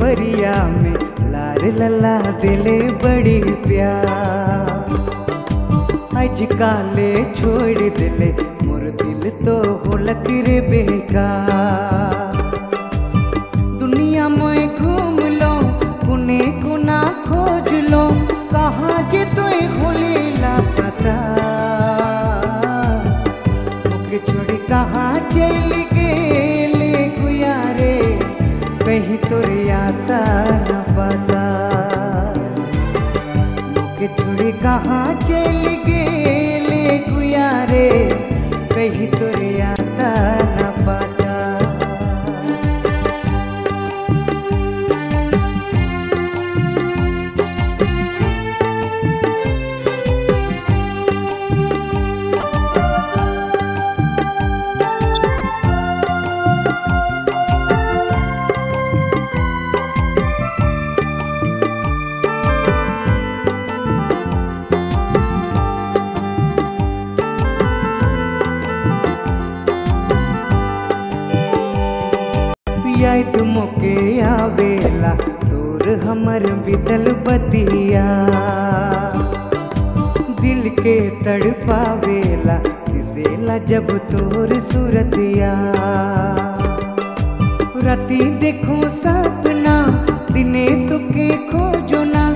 परिया में लार लला दिले बड़ी प्यार। आज काले छोड़ दिले, मोर दिल तो होलक रे बेकार। दुनिया में घूम लो कुने कुना खोज लो, कहाँ जे तो होले ला पता। छोड़ी कहाँ चल गेले गुया रे कहीं तोर आता न पता छुड़ी कहाँ चल गेले गुया रे कहीं तो आता पियाई तुमके आवेला तोर हमर बितल बतिया। दिल के तड़पावेला दिसेला जब तोर सूरतिया। राती देखो सपना, दिने तुके खोजो ना,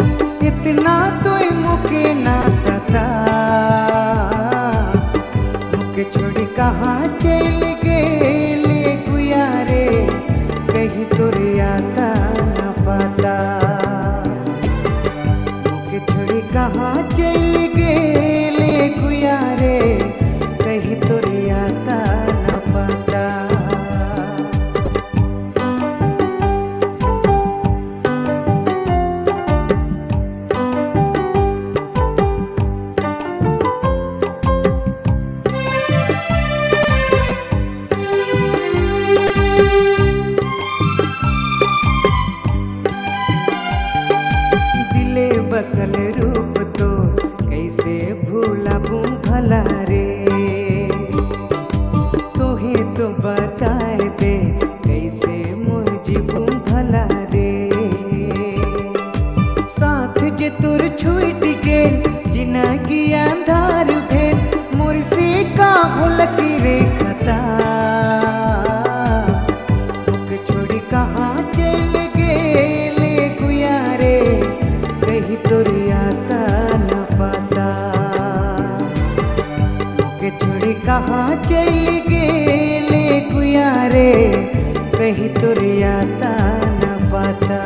इतना तो मुके ना सता। मुके छोड़ी कहाँ चल? बसल रूप तो कैसे भूला भला रे? तोहे तो बताए दे, कैसे मुझे भला रे? साथ जे तुर छूट गेल जिनगी अंधार भेल मोर से का होलकी कहाँ चल गेले ले रे कहीं तुर याता न पता।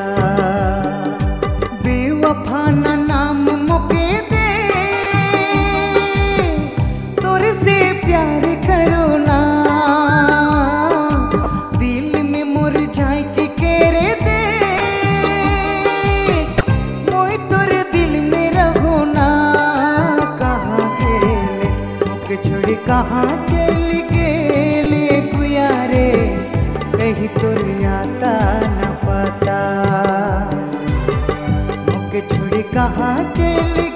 बेवफा आता न पता। छोड़ी कहाँ चल